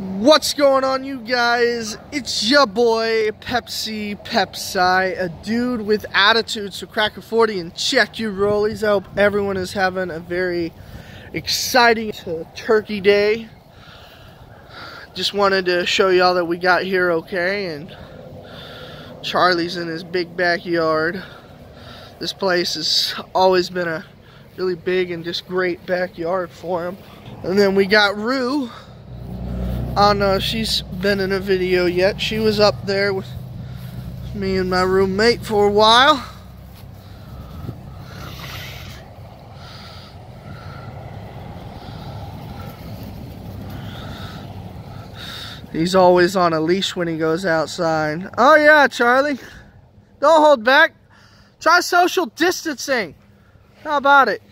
What's going on, you guys? It's your boy, Peppo Peppo, a dude with attitude. So crack a 40 and check your rollies. I hope everyone is having a very exciting turkey day. Just wanted to show y'all that we got here okay, and Charlie's in his big backyard. This place has always been a really big and just great backyard for him. And then we got Rue I know she's been in a video yet. She was up there with me and my roommate for a while. He's always on a leash when he goes outside. Oh yeah, Charlie. Don't hold back. Try social distancing. How about it?